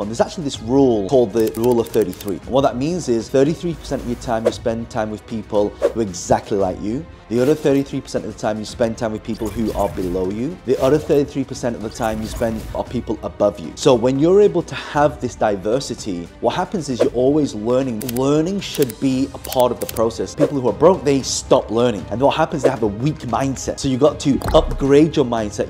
And there's actually this rule called the rule of 33. And what that means is 33% of your time you spend time with people who are exactly like you. The other 33% of the time you spend time with people who are below you. The other 33% of the time you spend are people above you. So when you're able to have this diversity, what happens is you're always learning. Learning should be a part of the process. People who are broke, they stop learning. And what happens, they have a weak mindset. So you got to upgrade your mindset.